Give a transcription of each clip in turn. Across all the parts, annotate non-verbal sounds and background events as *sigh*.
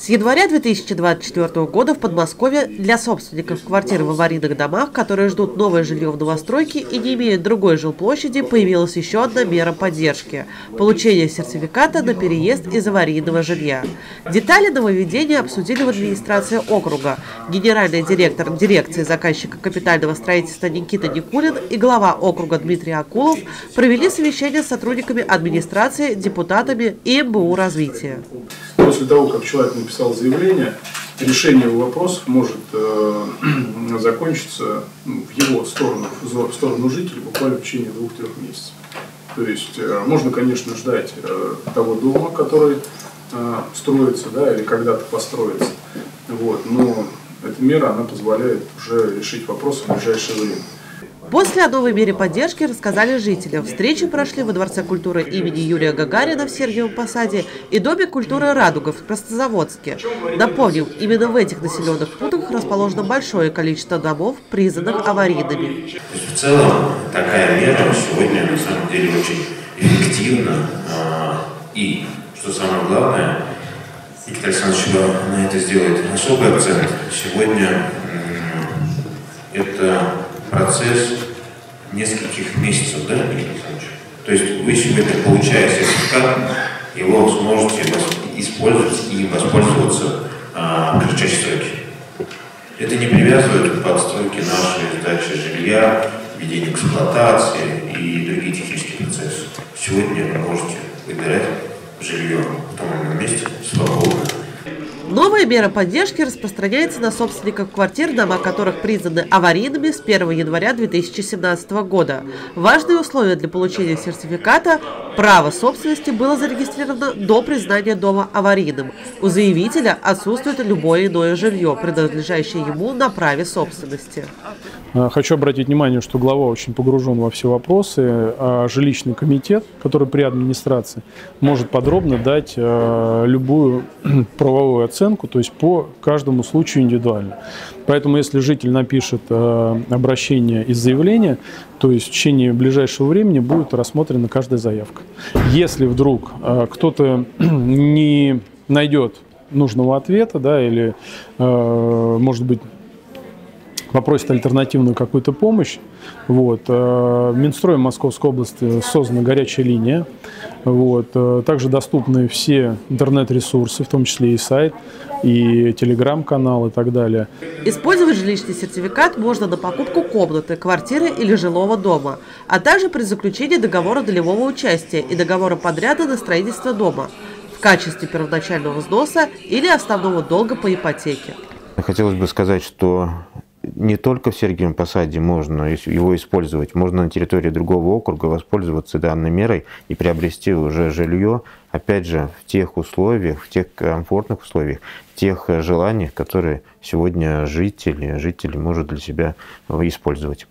С января 2024 года в Подмосковье для собственников квартир в аварийных домах, которые ждут новое жилье в новостройке и не имеют другой жилплощади, появилась еще одна мера поддержки – получение сертификата на переезд из аварийного жилья. Детали нововведения обсудили в администрации округа. Генеральный директор дирекции заказчика капитального строительства Никита Никулин и глава округа Дмитрий Акулов провели совещание с сотрудниками администрации, депутатами и МБУ развития. После того, как человек написал заявление, решение его вопросов может э, *clears throat* закончиться ну, в его сторону, в сторону жителей буквально в течение двух-трех месяцев. То есть э, можно, конечно, ждать э, того дома, который э, строится, да, или когда-то построится. Вот, но эта мера, она позволяет уже решить вопрос в ближайшее время. После о новой мере поддержки рассказали жителям. Встречи прошли во Дворце культуры имени Юрия Гагарина в Сергиевом Посаде и Доме культуры «Радуга» в Простозаводске. Напомним, именно в этих населенных пунктах расположено большое количество домов, признанных аварийными. В целом, такая мера сегодня на самом деле очень эффективна. А, и, что самое главное, Никита Александрович на это сделает особый акцент. Сегодня это процесс нескольких месяцев, да, Никита Александрович? То есть вы сегодня, получая сертификат, его сможете использовать и воспользоваться а, кратчайшие сроки. Это не привязывает к подстройке нашей сдачи жилья, ведению эксплуатации и другие технические процессы. Сегодня вы можете выбирать жилье в том или ином месте свободно. Новая мера поддержки распространяется на собственников квартир, дома которых признаны аварийными с 1 января 2017 года. Важные условия для получения сертификата – право собственности было зарегистрировано до признания дома аварийным. У заявителя отсутствует любое иное жилье, принадлежащее ему на праве собственности. Э, хочу обратить внимание, что глава очень погружен во все вопросы, а жилищный комитет, который при администрации, может подробно дать э, любую *clears throat* правовую оценку, то есть по каждому случаю индивидуально. Поэтому если житель напишет э, обращение из заявления, то есть в течение ближайшего времени будет рассмотрена каждая заявка. Если вдруг кто-то *clears throat* не найдет нужного ответа, да, или, может быть, попросит альтернативную какую-то помощь. Вот. Э, Минстроем Московской области создана горячая линия. Вот. Э, также доступны все интернет-ресурсы, в том числе и сайт, и телеграм-канал и так далее. Использовать жилищный сертификат можно на покупку комнаты, квартиры или жилого дома, а также при заключении договора долевого участия и договора подряда на строительство дома в качестве первоначального взноса или основного долга по ипотеке. Хотелось бы сказать, что не только в Сергиевом Посаде можно его использовать, можно на территории другого округа воспользоваться данной мерой и приобрести уже жилье, опять же, в тех условиях, в тех комфортных условиях, в тех желаниях, которые сегодня жители, жители может для себя использовать.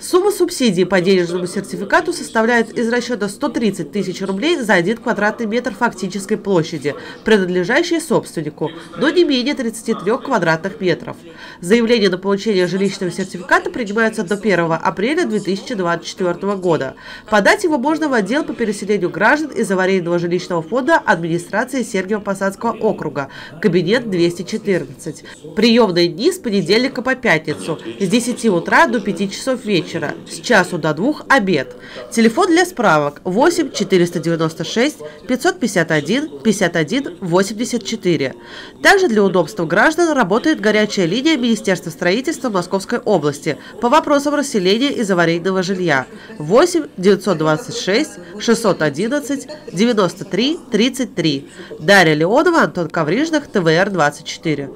Сумма субсидии по денежному сертификату составляет из расчета 130 тысяч рублей за один квадратный метр фактической площади, принадлежащей собственнику, но не менее 33 квадратных метров. Заявление на получение жилищного сертификата принимается до 1 апреля 2024 года. Подать его можно в отдел по переселению граждан из аварийного жилищного фонда администрации Сергиево-Посадского округа, кабинет 214. Приемные дни с понедельника по пятницу с 10 утра до 5 вечера, с часу до двух обед. Телефон для справок 8 496 551 51 84. Также для удобства граждан работает горячая линия Министерства строительства Московской области по вопросам расселения из аварийного жилья 8 926 611 93 33. Дарья Леонова, Антон Коврижных, ТВР 24.